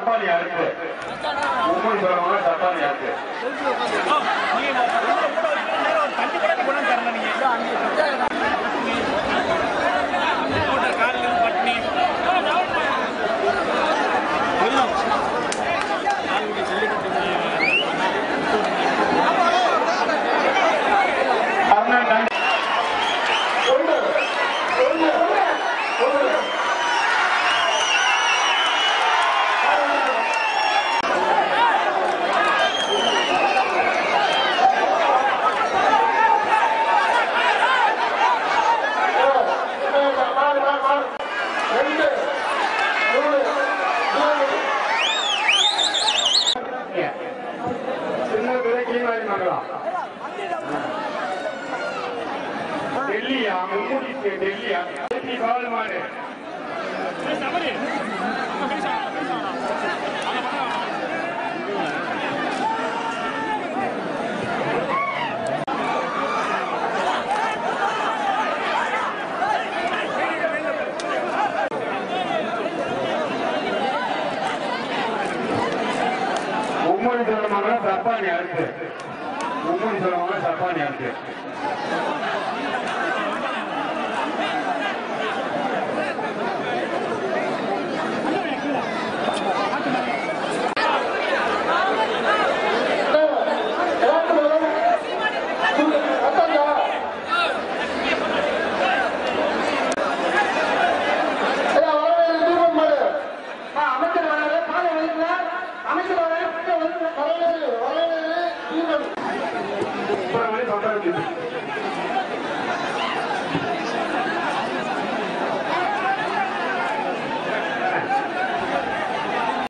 あって。重い空な。டெல்லியா? மும்மூடி டெல்லியா? டெல்லி பாலமாடு மும்மொழி சொல்லுவாங்க அடுத்து. 공무원 사랑을 자판이한테